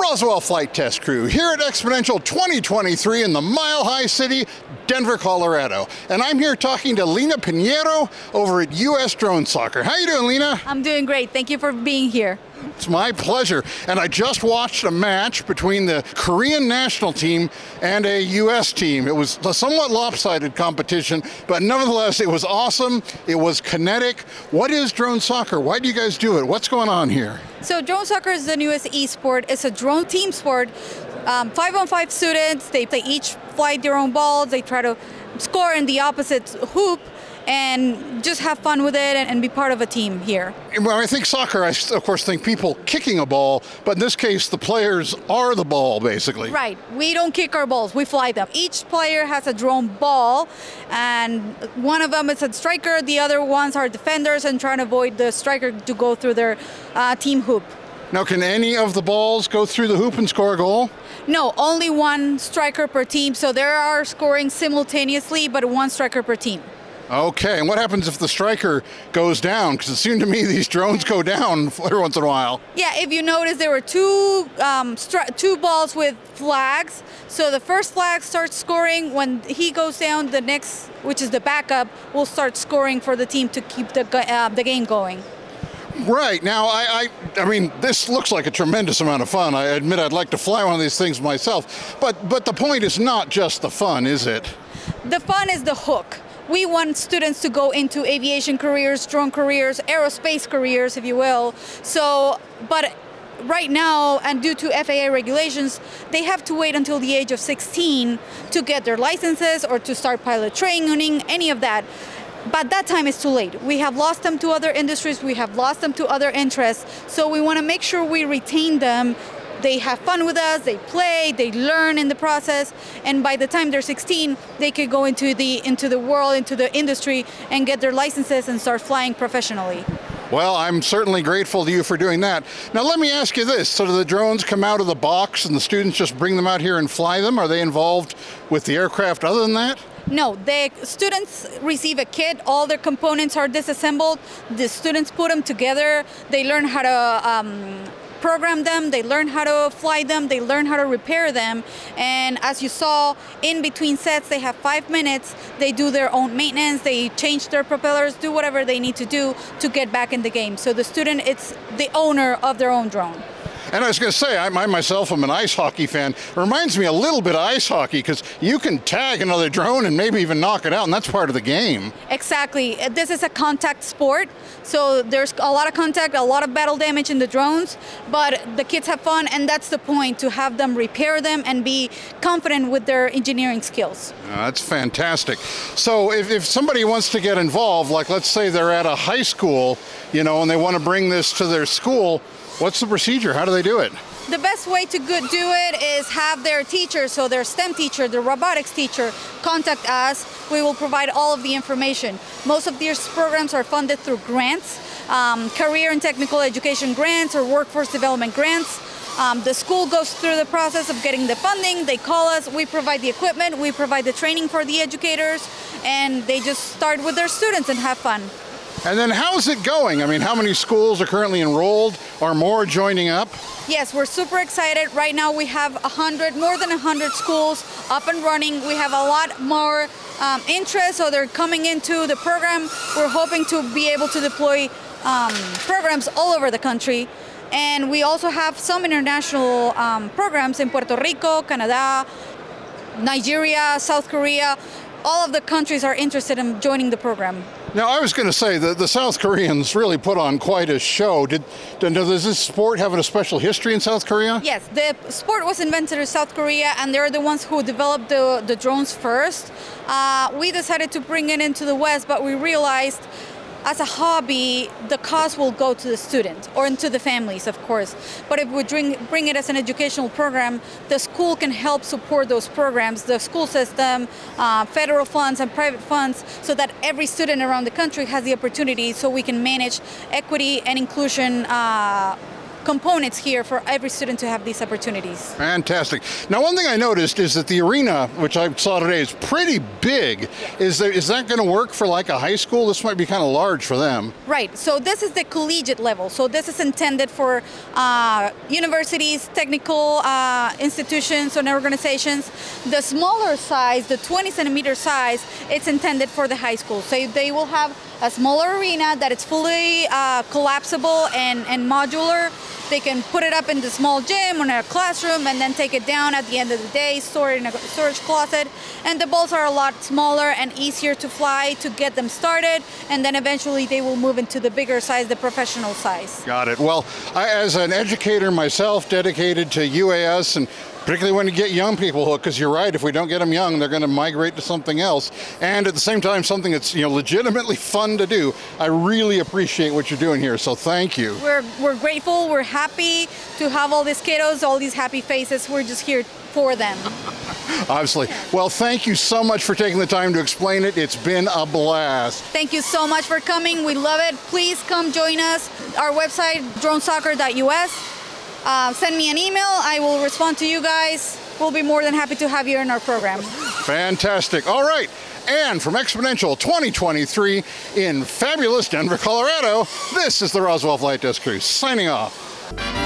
Roswell Flight Test Crew here at XPONENTIAL 2023 in the Mile High City, Denver, Colorado. And I'm here talking to Lina Pineros over at US Drone Soccer. How you doing, Lina? I'm doing great. Thank you for being here. It's my pleasure. And I just watched a match between the Korean national team and a U.S. team. It was a somewhat lopsided competition, but nevertheless, it was awesome. It was kinetic. What is drone soccer? Why do you guys do it? What's going on here? So, drone soccer is the newest e-sport. It's a drone team sport. Um, five on five students. They, they each fly their own balls. They try to score in the opposite hoop and just have fun with it and, and, be part of a team here. Well, I think soccer, I of course think people kicking a ball, but in this case, the players are the ball, basically. Right. We don't kick our balls, we fly them. Each player has a drone ball, and one of them is a striker, the other ones are defenders and trying to avoid the striker to go through their uh, team hoop. Now, can any of the balls go through the hoop and score a goal? No, only one striker per team, so there are scoring simultaneously, but one striker per team. Okay, and what happens if the striker goes down? Because it seemed to me these drones go down every once in a while. Yeah, if you notice, there were two um, two balls with flags. So the first flag starts scoring. When he goes down, the next, which is the backup, will start scoring for the team to keep the uh, the game going. Right now, I, I, I mean, this looks like a tremendous amount of fun. I admit I'd like to fly one of these things myself, but but the point is not just the fun, is it? The fun is the hook we want students to go into aviation careers, drone careers, aerospace careers, if you will. So, but right now, and due to FAA regulations, they have to wait until the age of 16 to get their licenses or to start pilot training, any of that. But that time is too late. We have lost them to other industries, we have lost them to other interests, so we want to make sure we retain them they have fun with us, they play, they learn in the process, and by the time they're 16, they could go into the into the world, into the industry, and get their licenses and start flying professionally. Well, I'm certainly grateful to you for doing that. Now, let me ask you this. So, do the drones come out of the box and the students just bring them out here and fly them? Are they involved with the aircraft other than that? No, the students receive a kit. All their components are disassembled. The students put them together. They learn how to um, program them, they learn how to fly them, they learn how to repair them. And as you saw, in between sets, they have five minutes. They do their own maintenance, they change their propellers, do whatever they need to do to get back in the game. So the student, it's the owner of their own drone. And I was going to say, I, I, myself am an ice hockey fan. It reminds me a little bit of ice hockey because you can tag another drone and maybe even knock it out, and that's part of the game. Exactly. This is a contact sport, so there's a lot of contact, a lot of battle damage in the drones, but the kids have fun, and that's the point to have them repair them and be confident with their engineering skills. Uh, that's fantastic. So if, if somebody wants to get involved, like let's say they're at a high school, you know, and they want to bring this to their school, What's the procedure? How do they do it? The best way to do it is have their teacher, so their STEM teacher, their robotics teacher, contact us. We will provide all of the information. Most of these programs are funded through grants, um, career and technical education grants or workforce development grants. Um, the school goes through the process of getting the funding. They call us. We provide the equipment. We provide the training for the educators, and they just start with their students and have fun. And then how's it going? I mean, how many schools are currently enrolled? Are more joining up? Yes, we're super excited. Right now we have 100, more than 100 schools up and running. We have a lot more um, interest, so they're coming into the program. We're hoping to be able to deploy um, programs all over the country. And we also have some international um, programs in Puerto Rico, Canada, Nigeria, South Korea. All of the countries are interested in joining the program. Now, I was going to say that the South Koreans really put on quite a show. Did, does this sport have a special history in South Korea? Yes, the sport was invented in South Korea, and they're the ones who developed the, the drones first. Uh, we decided to bring it into the West, but we realized as a hobby, the cost will go to the student or into the families, of course. But if we bring, bring it as an educational program, the school can help support those programs, the school system, uh, federal funds and private funds, so that every student around the country has the opportunity so we can manage equity and inclusion uh, components here for every student to have these opportunities. Fantastic. Now, one thing I noticed is that the arena, which I saw today, is pretty big. Is there is that going to work for like a high school? This might be kind of large for them. Right. So this is the collegiate level. So this is intended for uh, universities, technical uh, institutions, and organizations. The smaller size, the 20 centimeter size, it's intended for the high school. So they will have a smaller arena that is fully uh, collapsible and, and modular. They can put it up in the small gym or in a classroom and then take it down at the end of the day, store it in a storage closet. And the balls are a lot smaller and easier to fly to get them started. And then eventually they will move into the bigger size, the professional size. Got it. Well, I, as an educator myself, dedicated to UAS and particularly when you get young people hooked, because you're right, if we don't get them young, they're going to migrate to something else. And at the same time, something that's you know legitimately fun to do. I really appreciate what you're doing here, so thank you. We're, we're grateful, we're happy to have all these kiddos, all these happy faces. We're just here for them. Obviously. Well, thank you so much for taking the time to explain it. It's been a blast. Thank you so much for coming. We love it. Please come join us. Our website, dronesoccer.us. Uh, send me an email. I will respond to you guys. We'll be more than happy to have you in our program. Fantastic. All right. And from XPONENTIAL 2023 in fabulous Denver, Colorado, this is the Roswell Flight Test Crew signing off.